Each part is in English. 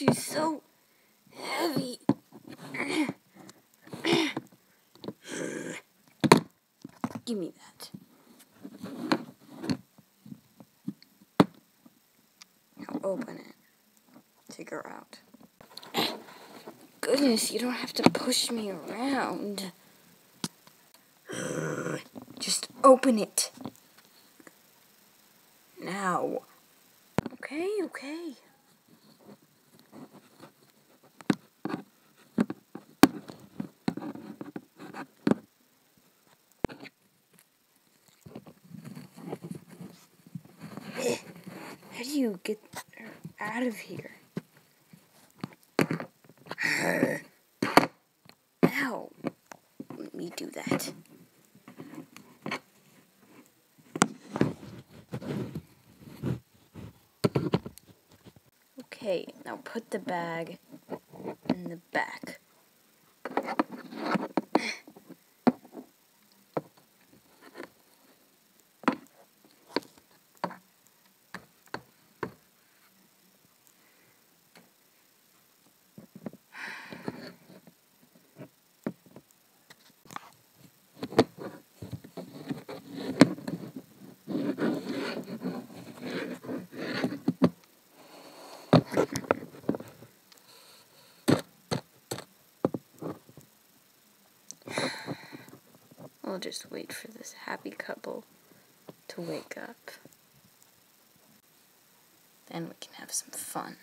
she's so heavy. Give me that. Now open it. Take her out. Goodness, you don't have to push me around. Just open it. Now. Okay, okay. How do you get out of here? Ow. Let me do that. Okay, now put the bag in the back. I'll just wait for this happy couple to wake up. Then we can have some fun.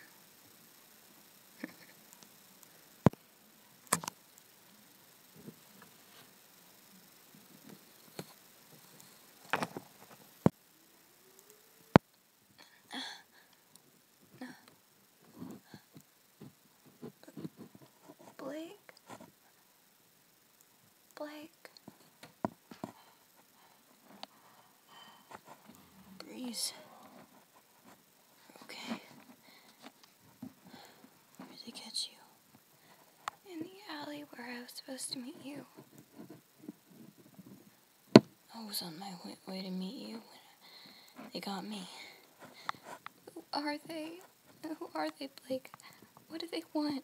Blake? Blake? Okay. Where did they catch you? In the alley where I was supposed to meet you. I was on my way to meet you when they got me. Who are they? Who are they, Blake? What do they want?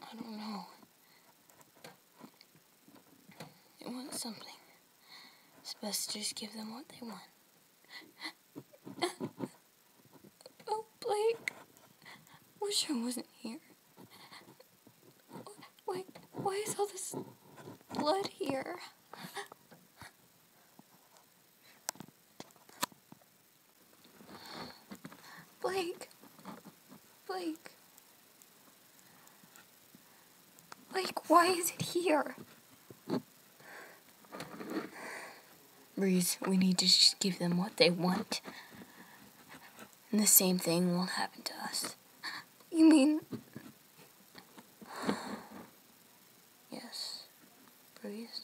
I don't know. They want something. Best to just give them what they want. oh, Blake. Wish I wasn't here. Why, why is all this blood here? Blake. Blake. Blake, why is it here? Breeze, we need to just give them what they want. And the same thing won't happen to us. You mean. Yes, Breeze?